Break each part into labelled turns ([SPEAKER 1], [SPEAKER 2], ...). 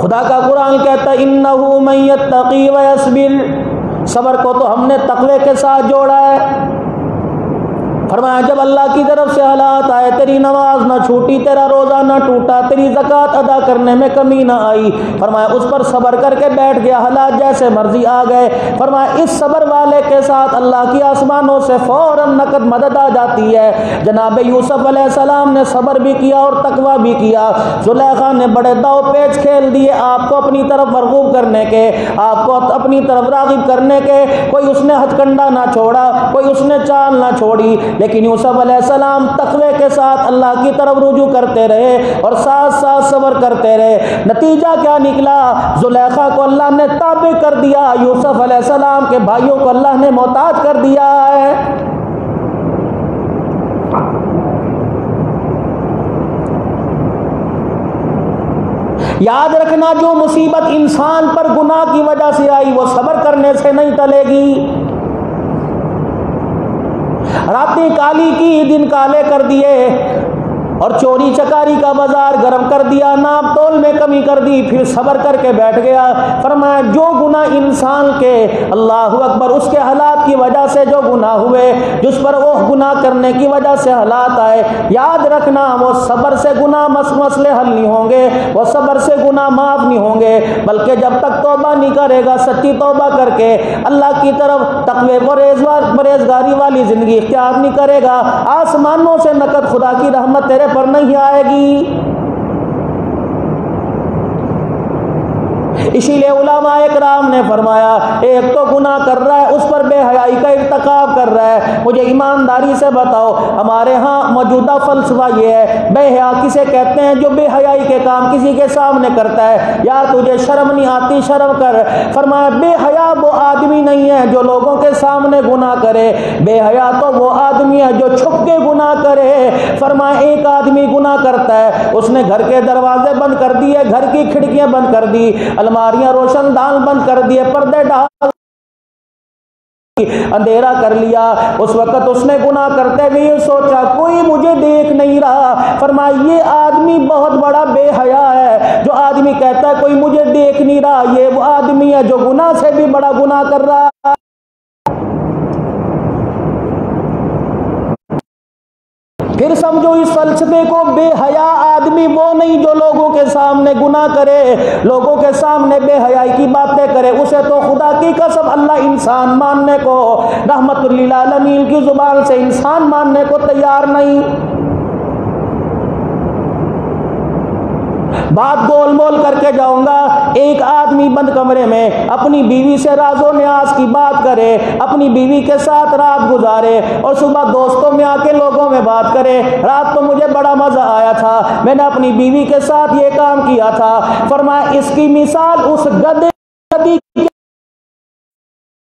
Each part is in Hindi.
[SPEAKER 1] खुदा का कुरान कहता है, इन्नहु मैयत्तकी व यसबिर सबर को तो हमने तकवे के साथ जोड़ा है। फरमाया, जब अल्लाह की तरफ़ से हालात आए, तेरी नमाज़ ना छूटी, तेरा रोज़ा ना टूटा, तेरी जक़ात अदा करने में कमी ना आई। फरमाया, उस पर सबर करके बैठ गया, हालात जैसे मर्ज़ी आ गए। फरमाया, इस सबर वाले के साथ अल्लाह की आसमानों से फ़ौर नकद मदद आ जाती है। जनाब यूसुफ सलाम ने सबर भी किया और तकवा भी किया। जुलेखा ने बड़े दाव पेच खेल दिए आपको अपनी तरफ़ मरगूब करने के, आपको अपनी तरफ़ रागिब करने के। कोई उसने हथकंडा ना छोड़ा, कोई उसने चाल ना छोड़ी। लेकिन यूसुफ सलाम तकवे के साथ अल्लाह की तरफ़ रुजू करते रहे और साथ साथ सबर करते रहे। नतीजा क्या निकला? जुलेखा को अल्लाह ने ताबे कर दिया। यूसुफ सलाम के भाइयों को अल्लाह ने मोहताज कर दिया है। याद रखना, जो मुसीबत इंसान पर गुनाह की वजह से आई, वो सबर करने से नहीं टलेगी। रातें काली की दिन काले कर दिए। और चोरी चकारी का बाज़ार गर्म कर दिया, नाप तोल में कमी कर दी, फिर सबर करके बैठ गया। फरमाया, जो गुना इंसान के, अल्लाह अकबर, उसके हालात की वजह से जो गुना हुए, जिस पर वो गुना करने की वजह से हालात आए, याद रखना, वो सबर से गुना मस मसले हल नहीं होंगे, वो सबर से गुना माफ़ नहीं होंगे, बल्कि जब तक तोबा नहीं करेगा, सच्ची तोबा करके अल्लाह की तरफ़ तकवे परहेजगारी वाली ज़िंदगी इख्तियार नहीं करेगा। आसमानों से नकद खुदा की रहमत तेरे पर नहीं आएगी। इसीलिए उलामा ने फरमाया, एक तो गुनाह कर रहा है, उस पर बेहयाई का इरतकाब कर रहा है। मुझे ईमानदारी से बताओ, हमारे यहाँ मौजूदा फलसफा ये है, बेहया किसे कहते हैं जो बेहयाई के काम किसी के सामने करता है? यार तुझे शर्म नहीं आती, शर्म कर। फरमाया, बेहया वो आदमी नहीं है जो लोगों के सामने गुनाह करे। बेहया तो वो आदमी है जो छुप के गुनाह करे। फरमाया, एक आदमी गुनाह करता है, उसने घर के दरवाजे बंद कर दिए, घर की खिड़कियाँ बंद कर दी। अलमारियाँ रोशनदान बंद कर दिए, पर्दे डाल अंधेरा कर लिया। उस वक्त उसने गुनाह करते हुए सोचा, कोई मुझे देख नहीं रहा। फरमाया, ये आदमी बहुत बड़ा बेहया है, जो आदमी कहता है, कोई मुझे देख नहीं रहा। ये वो आदमी है जो गुनाह से भी बड़ा गुनाह कर रहा है। फिर समझो इस फलसफे को, बेहया आदमी वो नहीं जो लोगों के सामने गुना करे, लोगों के सामने बेहयाई की बातें करे, उसे तो खुदा की कसम अल्लाह इंसान मानने को रहमत की ज़ुबान से इंसान मानने को तैयार नहीं। बात गोल मोल करके जाऊँगा। एक आदमी बंद कमरे में अपनी बीवी से राजो न्याज की बात करे, अपनी बीवी के साथ रात गुजारे और सुबह दोस्तों में आके लोगों में बात करे। रात तो मुझे बड़ा मज़ा आया था। मैंने अपनी बीवी के साथ ये काम किया था। फरमाया, इसकी मिसाल उस गदे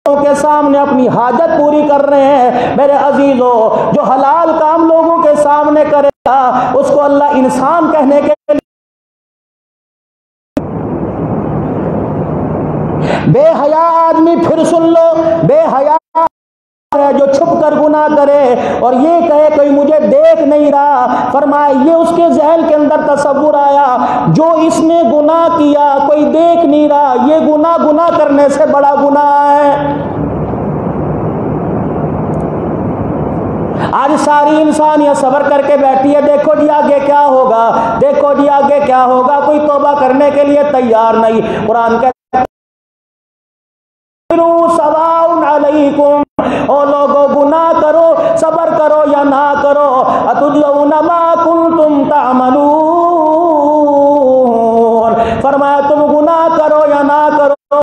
[SPEAKER 1] के सामने अपनी हाजत पूरी कर रहे हैं। मेरे अजीजों, जो हलाल काम लोगों के सामने करेगा उसको अल्लाह इंसान कहने के बेहया आदमी फिर सुन लो, बेहया है जो छुप कर गुना करे और ये कहे, कोई मुझे देख नहीं रहा। फरमाया ये उसके जहल के अंदर तस्वुर आया, जो इसने गुनाह किया, कोई देख नहीं रहा। ये गुना गुना करने से बड़ा गुना है। आज सारी इंसान यह सबर करके बैठी है, देखो जी आगे क्या होगा, देखो जी आगे क्या होगा, कोई तोबा करने के लिए तैयार नहीं। कुरान कहता ओ लोगो, गुनाह करो, सबर करो या ना करो। तुम फरमाया, तुम गुनाह करो या ना करो?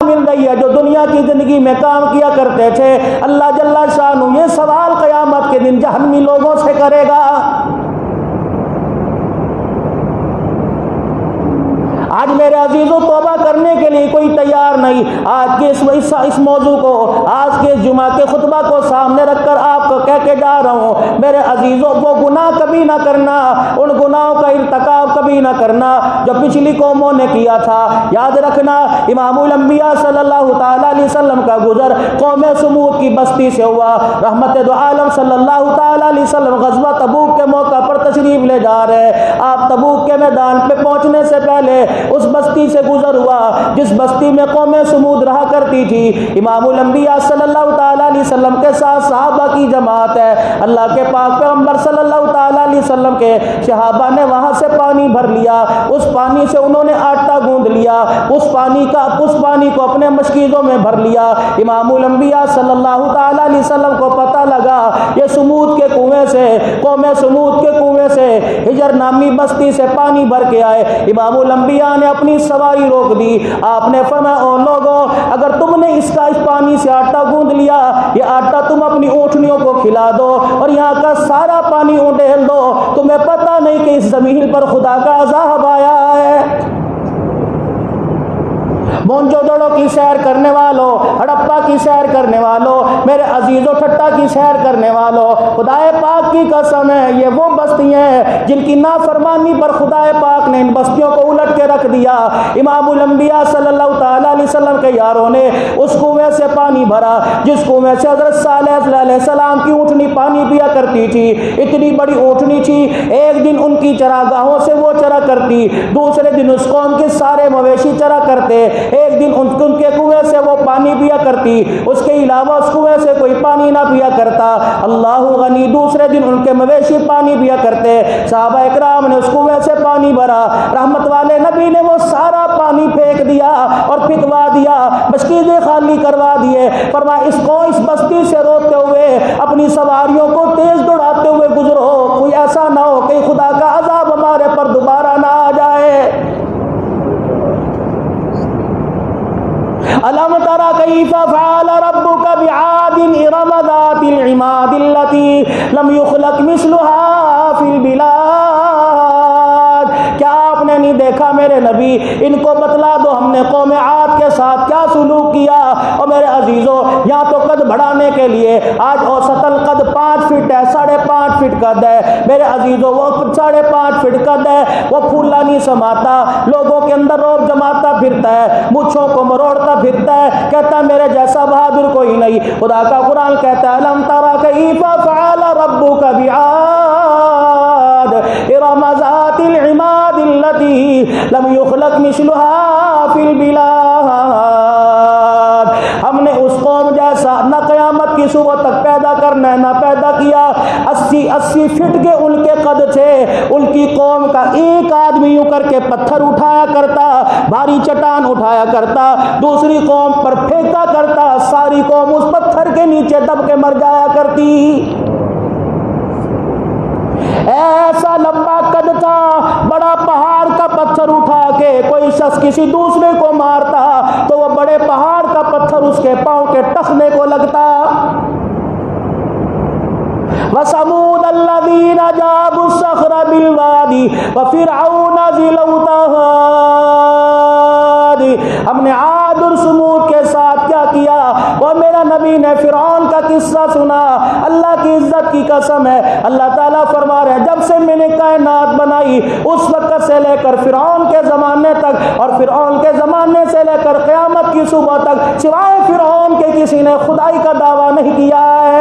[SPEAKER 1] मिल रही है जो दुनिया की ज़िंदगी में काम किया करते थे। अल्लाह जल्ला शाह ये सवाल कयामत के दिन जहनमी लोगों से करेगा। आज मेरे अजीजों तोबा करने के लिए कोई तैयार नहीं। आज के इस इस, इस मौजू को आज के जुमा के खुतबा को सामने रखकर आपको कह के जा रहा हूँ मेरे अजीजों वो गुनाह कभी ना करना उन गुनाहों का इरतकाब कभी ना करना जो पिछली कौमों ने किया था। याद रखना इमामुलम्बिया सल्लल्लाहु अलैहि का गुजर कौम समूद की बस्ती से हुआ। रहमत आलम सल्लल्लाहु अलैहि तबूक के मौका पर तशरीफ़ ले जा रहे आप तबूक के मैदान पे पहुँचने से पहले उस बस्ती से गुजर हुआ, जिस बस्ती में कौम समूद रहा करती थी। इमामुलम्बिया सल्लल्लाहु अलैहि वसल्लम के साथ सहाबा की जमात है। अल्लाह के पाक पैगंबर सल्लल्लाहु अलैहि वसल्लम के शहाबा ने वहाँ से पानी भर लिया। उस पानी से उन्होंने आटा गूंद लिया। उस पानी का, उस पानी को अपने मशकीज़ों में भर लिया। इमामुलम्बिया सल्लल्लाहु अलैहि वसल्लम को पता लगा, ये समूद के कुएँ से, कौम समूद के कुएँ से हिजर नामी बस्ती से पानी भर के आए। इमामुलम्बिया ने अपनी सवारी रोक दी। आपने फरमाया, ओ लोगों, अगर तुमने इसका इस पानी से आटा गूंद लिया, ये आटा तुम अपनी ऊँटनियों को खिला दो और यहाँ का सारा पानी उडेल दो। तुम्हें पता नहीं कि इस ज़मीन पर खुदा का अजाब आया है। मोनजोदड़ो की सैर करने वालों, हड़प्पा की सैर करने वालों, मेरे अजीज़ों ठट्टा की सैर करने वालों। खुदाए पाक की कसम है, ये वो बस्तियाँ हैं जिनकी नाफरमानी पर खुदाए पाक ने इन बस्तियों को उलट के रख दिया। इमामुलम्बिया सल्लल्लाहु अलैहि वसल्लम के यारों ने उस कुएँ से पानी भरा, जिस कुएँ से हज़रत सलाम की ऊँटनी पानी पिया करती थी। इतनी बड़ी ऊँटनी थी, एक दिन उनकी चरागाहों से वो चरा करती, दूसरे दिन उस कौम के सारे मवेशी चरा करते एक दिन उन, उनके कुएँ से वो पानी पिया करती उसके अलावा उस कुएँ से कोई पानी ना पिया करता। अल्लाह गनी दूसरे दिन उनके मवेशी पानी पिया करते। साहबा इकराम ने उस कुएँ से पानी भरा। रहमत वाले नबी ने वो सारा पानी फेंक दिया और फिकवा दिया मस्किदें खाली करवा दिए। फरमा इसको इस बस्ती से रोते हुए अपनी सवारियों को तेज दौड़ाते हुए गुजरो कोई ऐसा ना हो कि खुदा का अजाब हमारे पर दोबारा ना आ जाए अलम तरा कैफा फ़अल रब्बुका बिआदिन इरम ज़ातिल इमादिल्लती लम युखलक मिस्लुहा फिल बिलाद क्या आपने नहीं देखा मेरे नबी इनको अजीज़ों यहाँ तो कद बढ़ाने के लिए, आज औसतल कद पाँच फीट है, साढ़े पाँच फीट कद है। मेरे अजीज़ों, वो साढ़े पाँच फीट कद है, वो फूला नहीं समाता, लोगों के अंदर रोब जमाता फिरता है, मुच्छों को मरोड़ता फिरता है, कहता मेरे जैसा बहादुर कोई नहीं। खुदा का कुरान कहता है लम तारा कैफा फ़अल रब्बुका बिआद, इरम ज़ातिल इमादिल्लती लम युखलक मिस्लुहा फिल बिलाद सुबह तक पैदा करना नैना पैदा किया। अस्सी अस्सी फिट के उनके कद थे। उनकी कौम का एक आदमी यूँ करके पत्थर उठाया करता, भारी चट्टान उठाया करता। दूसरी कौम पर फेंका करता, सारी कौम उस पत्थर के नीचे दब के मर जाया करती। ऐसा लंबा कद था बड़ा पहाड़ का पत्थर उठा के कोई शख्स किसी दूसरे को मारता तो वह बड़े पहाड़ का पत्थर उसके पाँव के टखने को लगता। वसमूद अल्लदीन जाबु सखरा बिलवादी व मेरा नबी ने फिर का किस्सा सुना। अल्लाह की इज़्ज़त की कसम है। अल्लाह ताला फरमा रहे हैं जब से मैंने कायनात बनाई, उस वक्त से लेकर फिर के ज़माने तक और फिर के ज़माने से लेकर क़्यामत की सुबह तक, सिवाय फिर के किसी ने खुदाई का दावा नहीं किया है।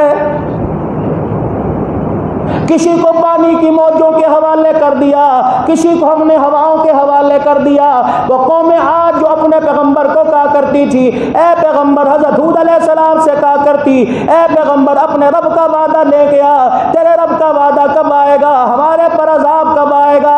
[SPEAKER 1] किसी को पानी की मौजों के हवाले कर दिया, किसी को हमने हवाओं के हवाले कर दिया। वो कौम आज जो अपने पैगंबर को कहा करती थी, ए पैगंबर हज़रत हूद सलाम से कहा करती, ए पैगंबर अपने रब का वादा ले गया, तेरे रब का वादा कब आएगा? हमारे पर अजाब कब आएगा?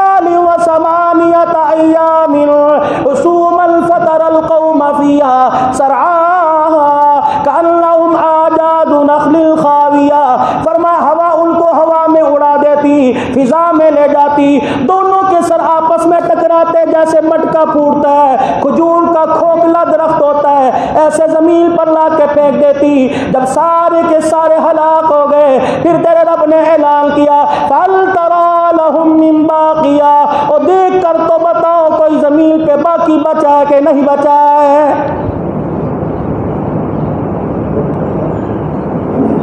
[SPEAKER 1] उसुमल फतरल कौम फ़ी फीहा सरा कन्नहुम आजादु नखलिल खाविया फरमा हवा उनको हवा में उड़ा देती फिजा में ले जाती दोनों के सर आपस में टकराते जैसे मटका फूटता है खजूर का खोखला दरख्त होता है ऐसे ज़मीन पर ला के फेंक देती जब सारे के सारे हलाक हो गए फिर तेरे रब ने ऐलान किया फल तरा लहुम बाकिया बताओ कोई ज़मीन पे बाकी बचा है कि नहीं बचा है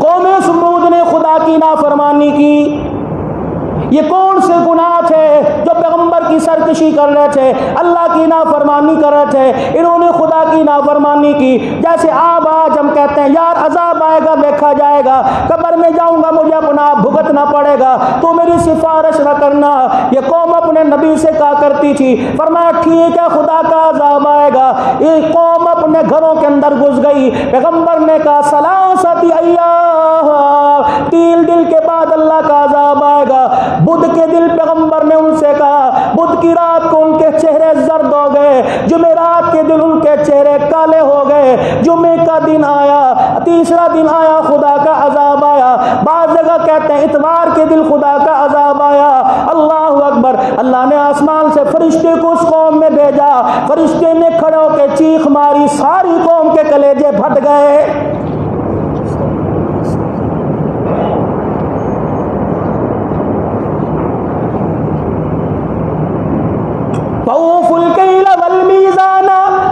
[SPEAKER 1] कौम समूद ने खुदा की नाफरमानी की। ये कौन से गुनाह थे जो पैगंबर की सरकशी कर रहे थे? अल्लाह की नाफरमानी कर रहे थे। इन्होंने खुदा की नाफरमानी की। जैसे आप आज हम कहते हैं, यार, अजाब आएगा, देखा जाएगा। कब्र में जाऊँगा, मुझे अपना भुगतना पड़ेगा। तो मेरी सिफारिश न करना। ये कौम अपने नबी से कहा करती थी। फरमाया, ठीक है, खुदा का अजाब आएगा। ये कौम अपने घरों के अंदर घुस गई। पैगंबर ने कहा सलाम सती अय्या तीन दिल के बाद अल्लाह का अजाब आएगा बुध के दिल पैगंबर ने उनसे कहा बुध की रात को उनके चेहरे जर्द हो गए जुमे रात के दिन उनके चेहरे काले हो गए जुमे का दिन आया, तीसरा दिन आया, खुदा का अजाब आया। बाद जगह कहते हैं इतवार के दिन खुदा का अजाब आया। अल्लाह अकबर, अल्लाह ने आसमान से फरिश्ते को उस कौम में भेजा। फरिश्ते ने खड़े होकर चीख मारी, सारी कौम के कलेजे फट गए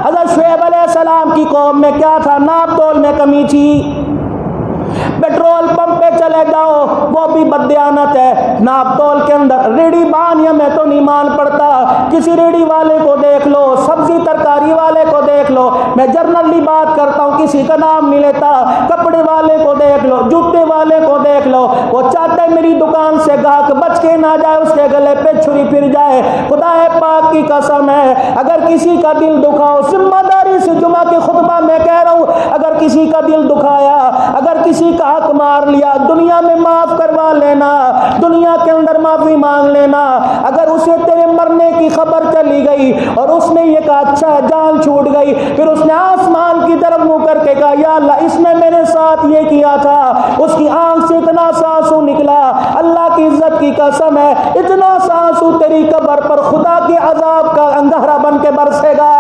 [SPEAKER 1] हज़रत शुएब सलाम की कौम में क्या था? नाप तोल में कमी थी। पेट्रोल पंप पे चले जाओ, वो भी बदयानत है। नापतोल के अंदर रेडी बानिया में तो नहीं मान पड़ता। किसी रेडी वाले को देख लो, सब्ज़ी तरकारी वाले को देख लो। मैं जर्नली बात करता हूँ, किसी का नाम नहीं लेता। कपड़े वाले को देख लो, जूते वाले को देख लो। वो चाहते मेरी दुकान से गाहक बच के ना जाए, उसके गले पे छुरी फिर जाए। खुदा पाक की कसम है, अगर किसी का दिल दुखाओ, ज़िम्मेदारी से जुमा के खुतबा में कह रहा हूँ, अगर किसी का दिल दुखाया, अगर किसी का हक मार लिया, दुनिया में माफ़ करवा लेना, दुनिया के अंदर माफ़ी मांग लेना। अगर उसे तेरे मरने की खबर चली गई और उसने ये कहा अच्छा जान छूट गई, फिर उसने आसमान की तरफ़ मुँह करके कहा, या अल्लाह, इसने मेरे साथ ये किया था। उसकी आँख से इतना सांसू निकला, अल्लाह की इज़्ज़त की कसम है, इतना सांसू तेरी कब्र पर खुदा के अजाब का अंगहरा बन के बरसेगा।